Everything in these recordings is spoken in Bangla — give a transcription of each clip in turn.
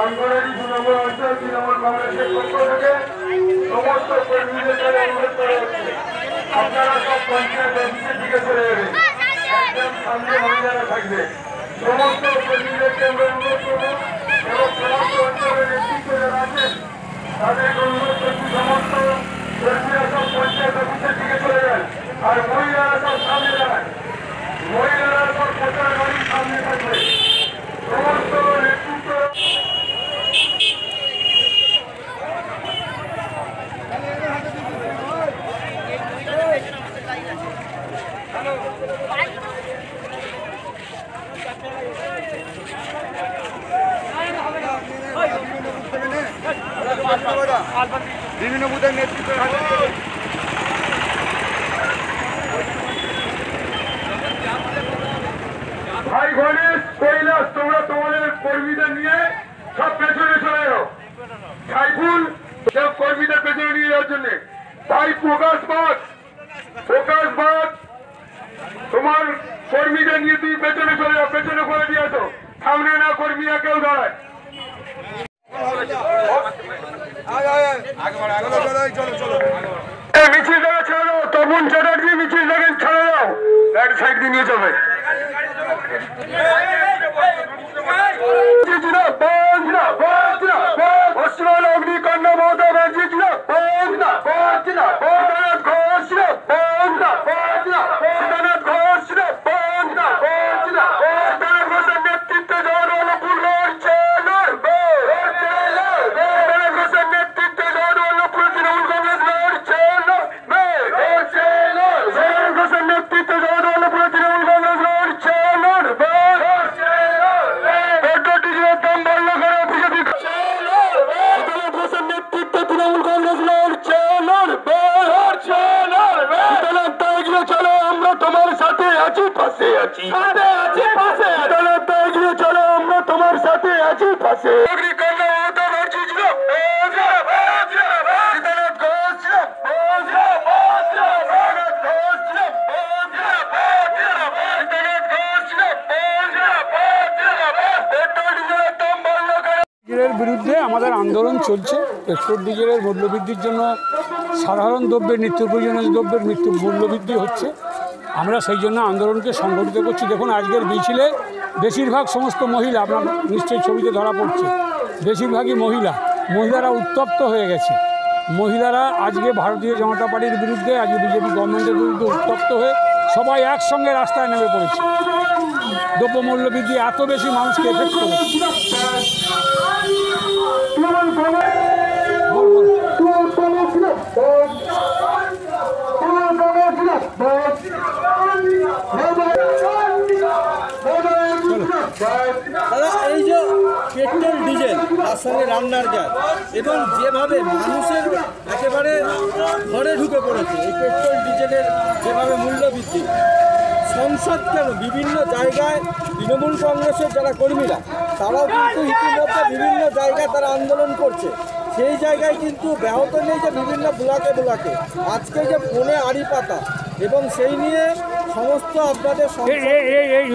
বাংলাদেশি তৃণমূল সমস্ত কর্মীদেরকে অনুরোধ করা হচ্ছে। সমস্ত আর মহিলারা সব সামনে দাঁড়ান মহিলারা সব প্রচার গাড়ির সামনে থাকবে সমস্ত নেতৃত্ব বিভিন্ন বুথের নেতৃত্বের হাতে ভাই গণেশ কৈলাস তোমরা তোমাদের কর্মীদের নিয়ে সব পেছনে চলে যাও। সাইফুল, সব কর্মীদের পেছনে নিয়ে যাওয়ার জন্য। ভাই, প্রকাশ বাদ। প্রকাশ বাদ। তোমার কর্মীদের নিয়ে তুমি পেছনে চলে যাও, পেছনে করে দিয়ে আসো। সামনে না কর্মীরা কেউ দাঁড়ায়। মিছিল থেকে ছেড়ে দাও, তপন চ্যাটার্জি মিছিল থেকে ছেড়ে দাও। এক সাইড দিয়ে নিয়ে যাবে। বিরুদ্ধে আমাদের আন্দোলন চলছে। পেট্রোল, ডিজেলের মূল্যবৃদ্ধির জন্য সাধারণ দ্রব্যের নিত্য প্রয়োজনীয় দ্রব্যের মৃত্যু মূল্যবৃদ্ধি হচ্ছে। আমরা সেই জন্য আন্দোলনকে সংগঠিত করছি। দেখুন, আজকের মিছিলে বেশিরভাগ সমস্ত মহিলা, আপনার নিশ্চয়ই ছবিতে ধরা পড়ছে, বেশিরভাগই মহিলা। মহিলারা উত্তপ্ত হয়ে গেছে। মহিলারা আজকে ভারতীয় জনতা পার্টির বিরুদ্ধে, আজকে বিজেপি গভর্নমেন্টের বিরুদ্ধে উত্তপ্ত হয়ে সবাই একসঙ্গে রাস্তায় নেমে পড়েছে। দ্রব্যমূল্য বৃদ্ধি এত বেশি মানুষকে এফেক্ট করেছে। দাদা, এই যে পেট্রোল, ডিজেল, তার সঙ্গে রান্নার গ্যাস, এবং যেভাবে মানুষের একেবারে ঘরে ঢুকে পড়েছে, এই পেট্রোল, ডিজেলের যেভাবে মূল্য বৃদ্ধি সংসদ কেন? বিভিন্ন জায়গায় তৃণমূল কংগ্রেসের যারা কর্মীরা তারাও কিন্তু ইতিমধ্যে বিভিন্ন জায়গায় তারা আন্দোলন করছে। সেই জায়গায় কিন্তু ব্যাহত নেই যে বিভিন্ন ব্লকে ব্লকে আজকে যে ফোনে আড়ি পাতা এবং সেই নিয়ে সমস্ত আপনাদের এই-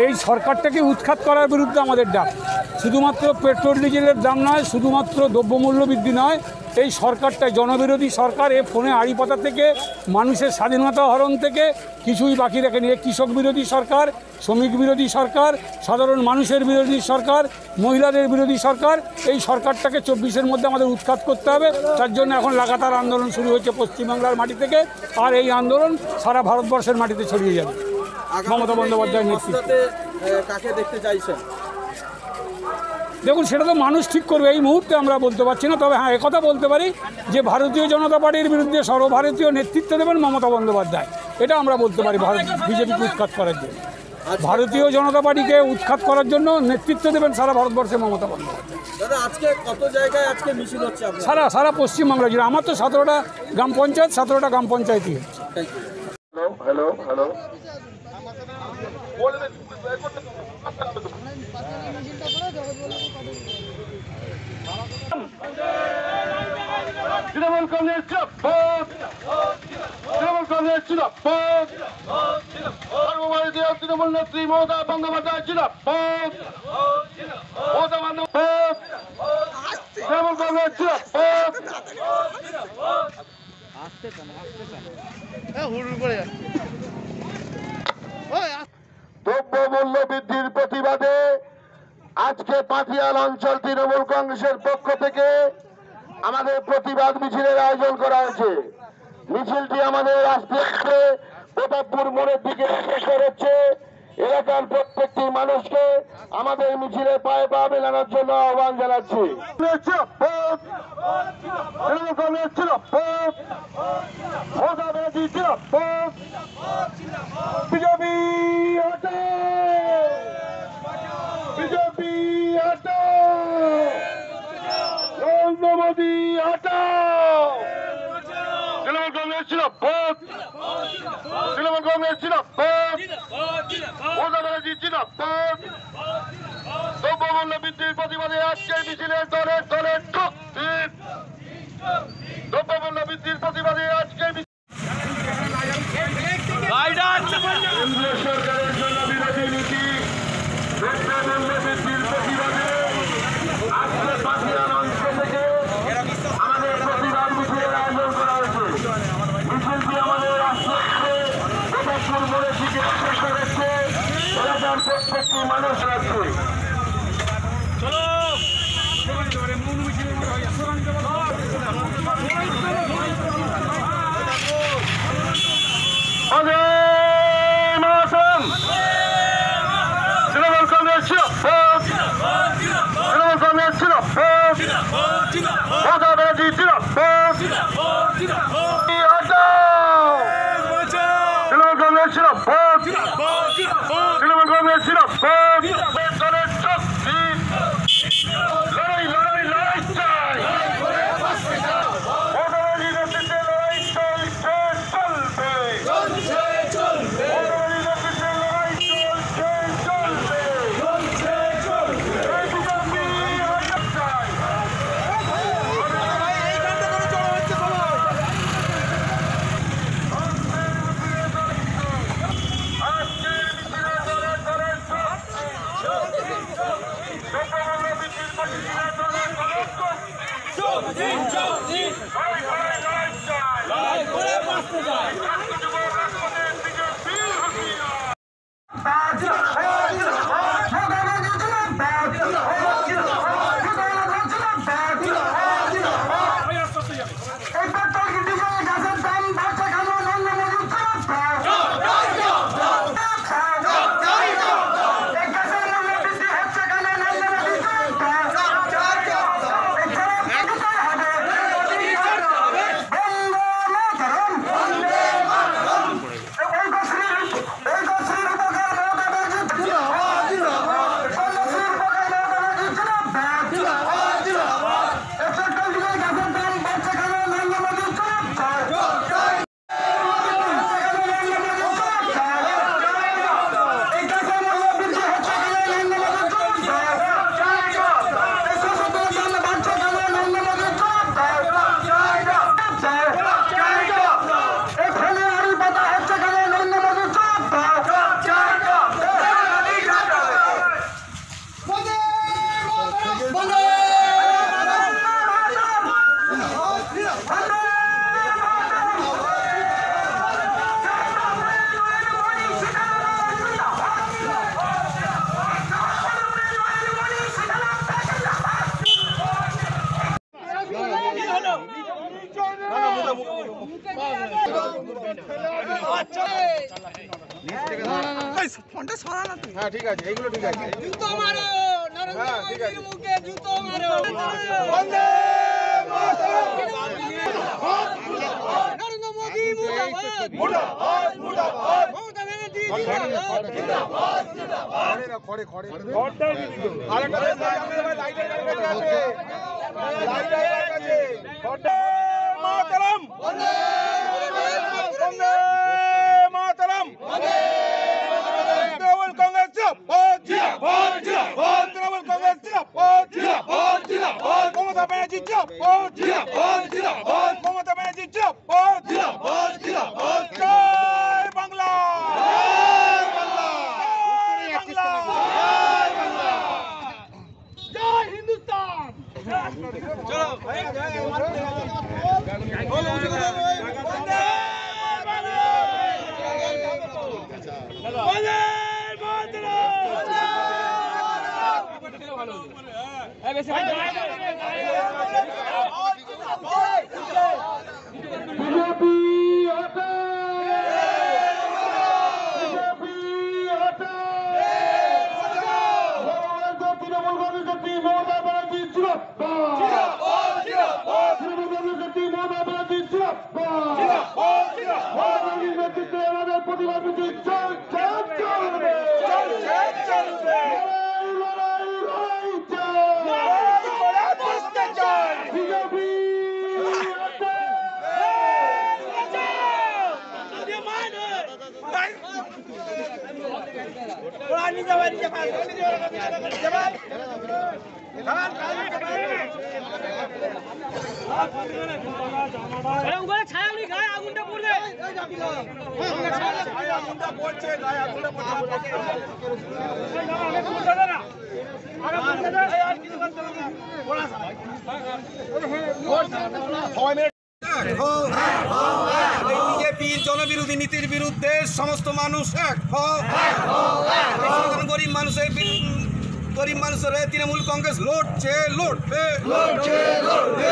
এই সরকারটাকে উৎখাত করার বিরুদ্ধে আমাদের ডাক। শুধুমাত্র পেট্রোল ডিজেলের দাম নয় শুধুমাত্র দ্রব্যমূল্য বৃদ্ধি নয় এই সরকারটাই জনবিরোধী সরকার এ ফোনে আড়ি পাতা থেকে মানুষের স্বাধীনতা হরণ থেকে কিছুই বাকি রাখেনি। এ কৃষক বিরোধী সরকার শ্রমিক বিরোধী সরকার সাধারণ মানুষের বিরোধী সরকার মহিলাদের বিরোধী সরকার এই সরকারটাকে চব্বিশের মধ্যে আমাদের উৎখাত করতে হবে। তার জন্য এখন লাগাতার আন্দোলন শুরু হয়েছে পশ্চিমবাংলার মাটি থেকে আর এই আন্দোলন সারা ভারতবর্ষের মাটিতে ছড়িয়ে যাবে। মমতা দিনে বন্দ্যোপাধ্যায়ের নেতৃত্বে। কাকে দেখতে চাইছেন? দেখুন সেটা তো মানুষ ঠিক করবে। এই মুহূর্তে আমরা বলতে পারছি না তবে হ্যাঁ একথা বলতে পারি যে ভারতীয় জনতা পার্টির বিরুদ্ধে সর্বভারতীয় নেতৃত্ব দেবেন মমতা বন্দ্যোপাধ্যায়। এটা আমরা বলতে পারি ভারত বিজেপিকে উৎখাত করার জন্য। ভারতীয় জনতা পার্টিকে উৎখাত করার জন্য নেতৃত্ব দেবেন সারা ভারতবর্ষে মমতা বন্দ্যোপাধ্যায়। আজকে কত জায়গায় আজকে মিছিল হচ্ছে সারা সারা পশ্চিমবাংলা জুড়ে। আমার তো সতেরোটা গ্রাম পঞ্চায়েত সতেরোটা গ্রাম পঞ্চায়েতই হচ্ছে। ইউ হ্যালো হ্যালো তৃণমূল কংগ্রেস তৃণমূল কংগ্রেস সর্বভারতীয় তৃণমূল নেত্রী মমতা বন্দ্যোপাধ্যায় জিন্দাবাদ। মমতা বন্দ্যোপাধ্যায়। জিন্দাবাদ। দ্রব্যমূল্য বৃদ্ধির প্রতিবাদে আজকে পাতিয়াল অঞ্চল তৃণমূল কংগ্রেসের পক্ষ থেকে আমাদের প্রতিবাদ মিছিলের আয়োজন করা হয়েছে। মিছিলটি আমাদের আস্তে প্রতাপপুর মোড়ের দিকে অগ্রসর হচ্ছে এলাকার প্রত্যেকটি মানুষকে আমাদের মিছিলে পায়ে পা মেলানোর জন্য আহ্বান জানাচ্ছি। বিজেপি বিজেপি নরেন্দ্র মোদী হটাও! তৃণমূল কংগ্রেস ছিল ভোট তৃণমূল কংগ্রেস ছিল ভোট মমতা ব্যানার্জি ছিল ভোট দ্রব্যমূল্য বৃদ্ধির প্রতিবাদে আজকে মিছিলের দলে দলে শক্তি দ্রব্যমূল্য বৃদ্ধির প্রতিবাদে আজকে কেন্দ্রীয় সরকারের জন্য বিরোধী নীতি। দ্রব্যমূল্য বৃদ্ধির প্রতিবাদে আজকে পাখিরান অঞ্চল থেকে আমাদের প্রতিবাদ মিছিলের আয়োজন করা হয়েছে মিছিলটি আমাদের আস্তে আস্তে প্রতাপপুর মোড়ের দিকে অগ্রসর হচ্ছে এলাকার প্রত্যেকটি মানুষ আছে বন্দে মাতরম তৃণমূল কংগ্রেস ছিল ভোট তৃণমূল কংগ্রেস ছিল ভোট মমতা ব্যানার্জি ছিল ভোট হটাও তৃণমূল কংগ্রেস ছিল ভোট তৃণমূল কংগ্রেস ছিল ভোট আছে এইগুলো ঠিক আছে। জুতো মারো নরেন্দ্র মোদীর মুখে জুতো মারো। নরেন্দ্র মোদী মুর্দাবাদ। মমতা ব্যানার্জি জিন্দাবাদ। খড়ে খড়ে আরেকটা দেশ আছে, আমাদের কাছে আছে। লাইটের বন্দে মাতরম। বন্দে মাতরম। তৃণমূল তৃণমূল কংগ্রেস জিন্দাবাদ জিন্দাবাদ জিন্দাবাদ মমতা ব্যানার্জি জিন্দাবাদ জিন্দাবাদ জিন্দাবাদ মমতা ব্যানার্জি জিন্দাবাদ জিন্দাবাদ জিন্দাবাদ জয় বাংলা জয় বাংলা জয় বাংলা জয় হিন্দুস্তান বিজেপি হটাও বিজেপি হটাও তৃণমূল কংগ্রেসের টিম মমতা ব্যানার্জি জিন্দাবাদ তৃণমূল কংগ্রেসের টিম মমতা ব্যানার্জি জিন্দাবাদ মোদীর নেতৃত্বে আমাদের প্রতিবাদ মিছিল চলছে চলবে লড়াই লড়াই লড়াই চাই বিজেপি এরকম করে ছায়াগুলি গায়ে আগুনটা পড়বে বিজেপির জনবিরোধী নীতির বিরুদ্ধে সমস্ত মানুষ এক। সাধারণ গরিব মানুষের গরিব মানুষের তৃণমূল কংগ্রেস লড়ছে লড়বে।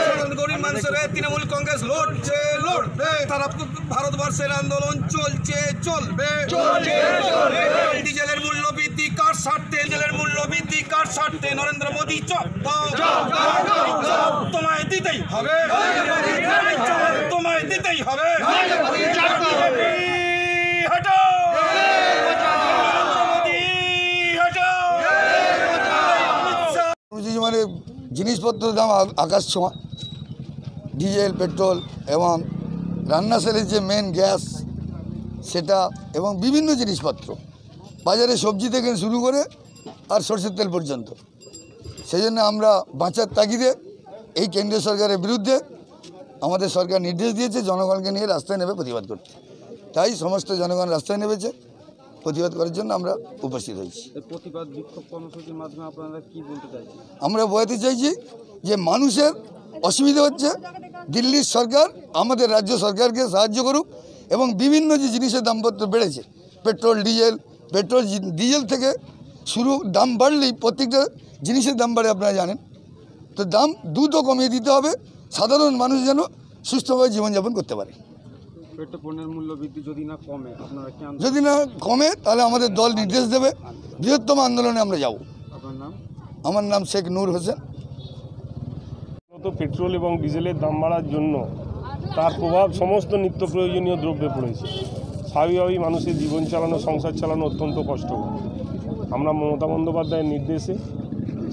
সাধারণ গরিব মানুষের তৃণমূল কংগ্রেস লড়ছে লড়বে। তারা ভারতবর্ষের আন্দোলন চলছে চলবে। ডিজেলের মূল্য বৃদ্ধি কার স্বার্থে? ডিজেলের মূল্য বৃদ্ধি কার স্বার্থে? নরেন্দ্র মোদী চপ। মানে জিনিসপত্রের দাম আকাশ ছোঁয়া। ডিজেল, পেট্রোল এবং রান্না সেলের যে মেন গ্যাস, সেটা এবং বিভিন্ন জিনিসপত্র। বাজারে সবজি থেকে শুরু করে আর সরষের তেল পর্যন্ত। সেই জন্য আমরা বাঁচার তাগিদে এই কেন্দ্রীয় সরকারের বিরুদ্ধে আমাদের সরকার নির্দেশ দিয়েছে জনগণকে নিয়ে রাস্তায় নেবে প্রতিবাদ করতে। তাই সমস্ত জনগণ রাস্তায় নেমেছে প্রতিবাদ করার জন্য আমরা উপস্থিত হয়েছি। প্রতিবাদ বিক্ষোভ কর্মসূচির মাধ্যমে আপনারা কি বলতে চাইছেন? আমরা বোঝাতে চাইছি যে মানুষের অসুবিধা হচ্ছে দিল্লির সরকার আমাদের রাজ্য সরকারকে সাহায্য করুক এবং বিভিন্ন যে জিনিসের দামপত্র বেড়েছে পেট্রোল ডিজেল পেট্রোল ডিজেল থেকে শুরু দাম বাড়লেই প্রত্যেকটা জিনিসের দাম বাড়ে আপনারা জানেন। তো দাম দ্রুত কমিয়ে দিতে হবে সাধারণ মানুষ যেন সুস্থভাবে জীবনযাপন করতে পারে। যদি না কমে আপনারা কি আন্দোলন যদি না কমে তাহলে আমাদের দল নির্দেশ দেবে বৃহত্তম আন্দোলনে আমরা যাব। আমার নাম শেখ নূর হোসেন। মূলত পেট্রোল এবং ডিজেলের দাম বাড়ার জন্য তার প্রভাব সমস্ত নিত্য প্রয়োজনীয় দ্রব্যে পড়েছে। স্বাভাবিকভাবেই মানুষের জীবন চালানো সংসার চালানো অত্যন্ত কষ্টকর। আমরা মমতা বন্দ্যোপাধ্যায়ের নির্দেশে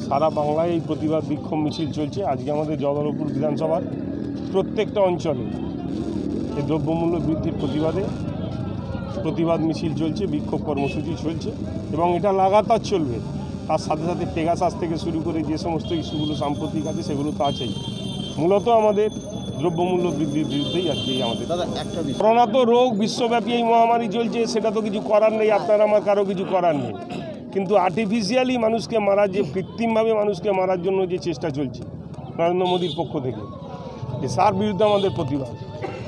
সারা বাংলায় এই প্রতিবাদ বিক্ষোভ মিছিল চলছে। আজকে আমাদের জগদলপুর বিধানসভার প্রত্যেকটা অঞ্চলে এই দ্রব্যমূল্য বৃদ্ধির প্রতিবাদে প্রতিবাদ মিছিল চলছে বিক্ষোভ কর্মসূচি চলছে এবং এটা লাগাতার চলবে। তার সাথে সাথে পেগাসাস থেকে শুরু করে যে সমস্ত ইস্যুগুলো সাম্প্রতিক আছে সেগুলো তো আছেই। মূলত আমাদের দ্রব্যমূল্য বৃদ্ধির বিরুদ্ধেই আজকে আমাদের করোনা তো রোগ বিশ্বব্যাপী এই মহামারী চলছে সেটা তো কিছু করার নেই আপনার আমার কারও কিছু করার নেই। কিন্তু আর্টিফিশিয়ালি মানুষকে মারার যে কৃত্রিমভাবে মানুষকে মারার জন্য যে চেষ্টা চলছে নরেন্দ্র মোদীর পক্ষ থেকে যে তার বিরুদ্ধে আমাদের প্রতিবাদ।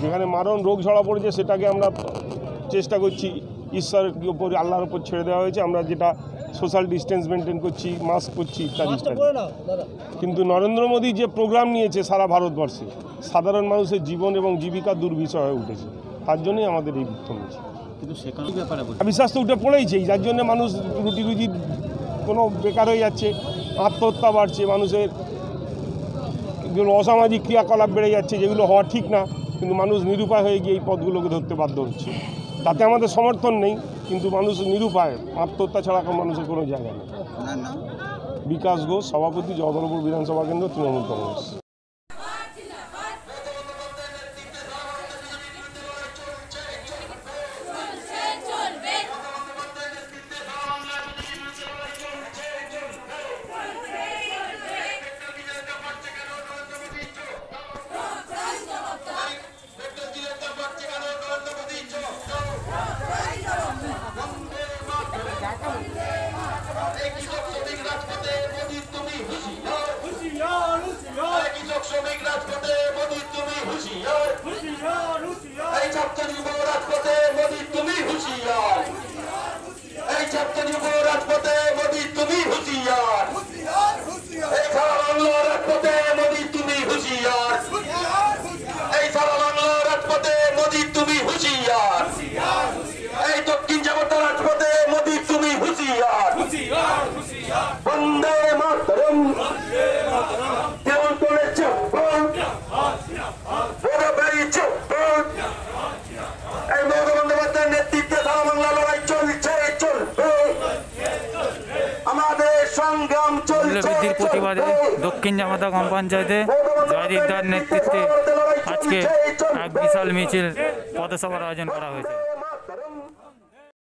যেখানে মারণ রোগ ঝরা পড়েছে সেটাকে আমরা চেষ্টা করছি ঈশ্বরের উপর আল্লাহর উপর ছেড়ে দেওয়া হয়েছে। আমরা যেটা সোশ্যাল ডিস্টেন্স মেনটেন করছি মাস্ক করছি ইত্যাদি ইত্যাদি। কিন্তু নরেন্দ্র মোদী যে প্রোগ্রাম নিয়েছে সারা ভারতবর্ষে সাধারণ মানুষের জীবন এবং জীবিকা দুর্বিষয় হয়ে উঠেছে তার জন্যই আমাদের এই বিক্ষোভ হয়েছে। কিন্তু সেখানে ব্যাপারে বিশ্বাস তো উঠে পড়েইছেই যার জন্য মানুষ রুটি রুজি কোনো বেকার হয়ে যাচ্ছে আত্মহত্যা বাড়ছে মানুষের যেগুলো অসামাজিক ক্রিয়াকলাপ বেড়ে যাচ্ছে যেগুলো হওয়া ঠিক না কিন্তু মানুষ নিরুপায় হয়ে গিয়ে এই পথগুলোকে ধরতে বাধ্য হচ্ছে। তাতে আমাদের সমর্থন নেই কিন্তু মানুষ নিরুপায় আত্মহত্যা ছাড়া কোনো মানুষের কোনো জায়গা নেই। বিকাশ ঘোষ সভাপতি জগদলপুর বিধানসভা কেন্দ্র তৃণমূল কংগ্রেস। দক্ষিণ জামাতা গ্রাম পঞ্চায়েতে জয়দীপ দার নেতৃত্বে আজকে এক বিশাল মিছিল পথসভার আয়োজন করা হয়েছে।